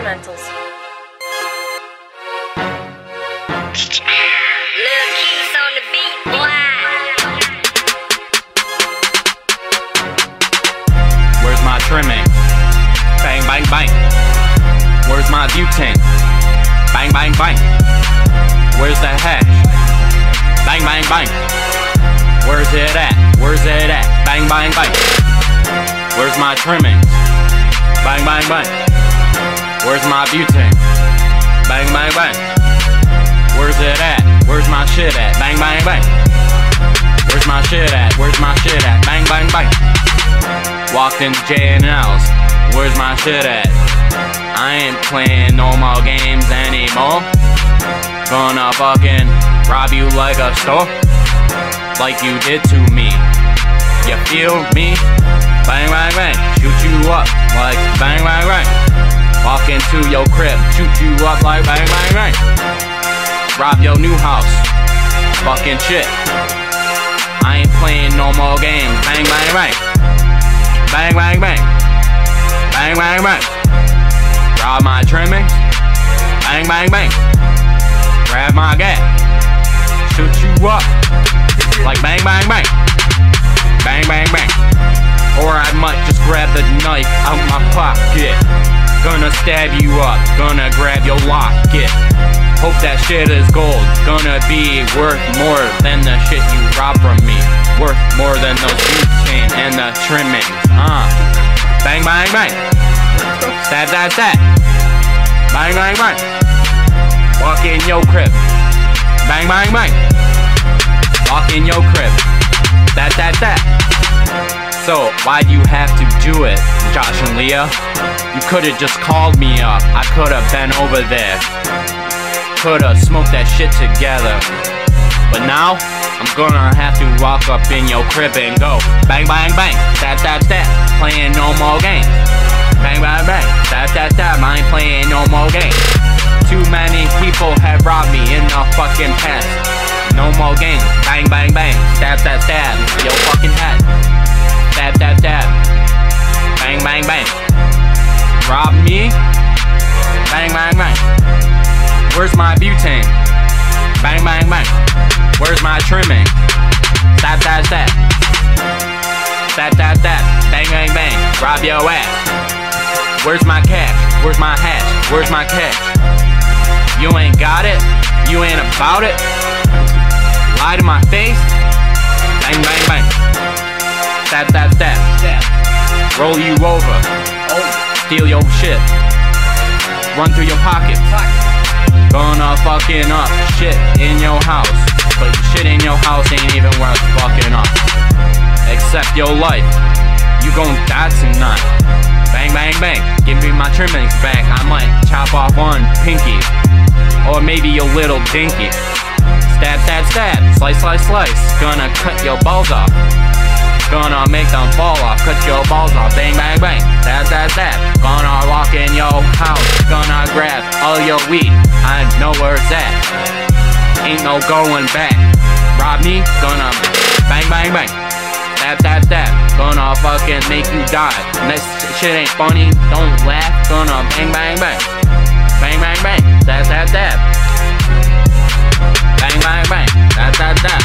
instrumentals. Lil Keys on the beat, boy. Where's my trimming? Bang, bang, bang. Where's my butane? Bang, bang, bang. Where's the hash? Bang, bang, bang. Where's it at? Where's it at? Bang, bang, bang. Where's my trimmings? Bang, bang, bang. Where's my butane? Bang, bang, bang. Where's it at? Where's my shit at? Bang, bang, bang. Where's my shit at? Where's my shit at? Bang, bang, bang. Walked into J&L's. Where's my shit at? I ain't playing no more games anymore. Gonna fucking rob you like a store. Like you did to me. You feel me? Bang, bang, bang. Shoot you up like bang, bang, bang. Walk into your crib. Shoot you up like bang, bang, bang. Rob your new house. Fucking shit. I ain't playing no more games. Bang, bang, bang. Bang, bang, bang. Bang, bang, bang. Rob my trimmings. Bang, bang, bang. Grab my gat. Shoot you up. Like bang, bang, bang. Bang, bang, bang. Or I might just grab the knife out my pocket. Gonna stab you up. Gonna grab your locket. Hope that shit is gold. Gonna be worth more than the shit you rob from me. Worth more than those butane and the trimmings. Uh. Bang, bang, bang. Stab, stab, stab. Bang, bang, bang. Walk in your crib. Bang, bang, bang. Walk in your crib. That, that, that. So, why'd you have to do it, Josh and Leah? You could've just called me up. I could've been over there. Could've smoked that shit together. But now, I'm gonna have to walk up in your crib and go bang, bang, bang, stab, stab, stab, playing no more games. Bang, bang, bang, stab, stab, stab, I ain't playing no more games. Too many people have robbed me in the fucking past. No more games. Bang, bang, bang, stab, stab, stab, your fucking head. Stab, stab, stab. Bang, bang, bang. Rob me? Bang, bang, bang. Where's my butane? Bang, bang, bang. Where's my trimming? Stab, stab, stab. Stab, stab, stab. Bang, bang, bang. Rob your ass. Where's my cash? Where's my hash? Where's my cash? You ain't got it? You ain't about it? Lie to my face? Bang, bang, bang. Stab, stab, stab. Roll you over. Steal your shit. Run through your pockets. Gonna fucking up shit in your house. But shit in your house ain't even worth fucking up. Except your life. You gon' die tonight. Bang, bang, bang. Give me my trimmings back. I might chop off one pinky. Or maybe your little dinky. Stab, stab, stab. Slice, slice, slice. Gonna cut your balls off. Gonna make them fall off. Cut your balls off. Bang, bang, bang. All your weed. I know where it's at. Ain't no going back. Rob me. Gonna bang, bang, bang. Stab, stab, stab. Gonna fucking make you die. This shit ain't funny. Don't laugh. Gonna bang, bang, bang. Bang, bang, bang. Stab, stab, stab. Bang, bang, bang. Stab, stab, stab.